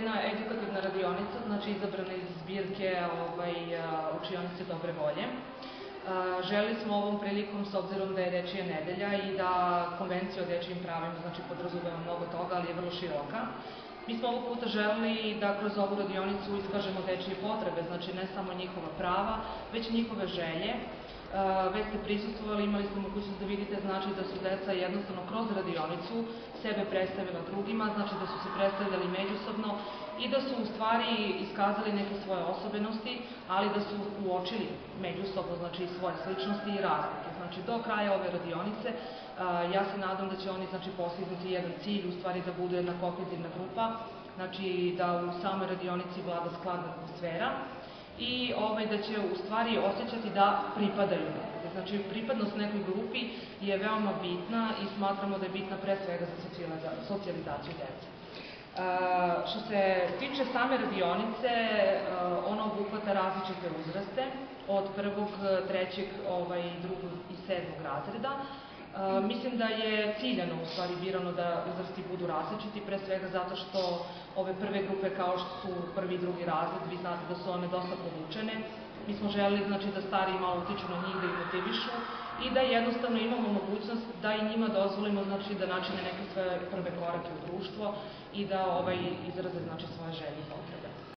jedna edukativna radionica, znači izabrana iz zbirke ovaj, učionice dobre volje. Želi smo ovom prilikom, s obzirom da je Dečija nedelja i da konvencija o dečijim pravima, znači podrazumeva mnogo toga, ali je vrlo široka, Mi smo ovog puta želeli da kroz ovu radionicu iskažemo dečije potrebe, znači ne samo njihova prava, već njihove želje, već ste prisustvovali, imali ste mogućnost da vidite znači da su deca jednostavno kroz radionicu sebe predstavila drugima, znači da su se predstavljali međusobno i da su u stvari iskazali neke svoje osobenosti, ali da su uočili međusobno znači svoje sličnosti i razlike. Znači do kraja ove radionice ja se nadam da će oni znači postignuti jedan cilj, u stvari da bude jedna kohezivna grupa, znači da u samoj radionici vlada skladna atmosfera i ovaj, da će u stvari osjećati da pripadaju negde. Znači, pripadnost nekoj grupi je veoma bitna i smatramo da je bitna pre svega za socijalizaciju dece. Uh, što se tiče same radionice, uh, ona obuhvata različite uzraste, od prvog, trećeg, ovaj, drugog i sedmog razreda. Mislim da je ciljano u stvari birano da uzrasti budu različiti, pre svega zato što ove prve grupe kao što su prvi i drugi razred, vi znate da su one dosta povučene. Mi smo želeli znači, da stari malo utiču na njih, da ih motivišu i da jednostavno imamo mogućnost da i njima dozvolimo znači, da načine neke svoje prve korake u društvo i da ovaj, izraze znači, svoje želje i potrebe.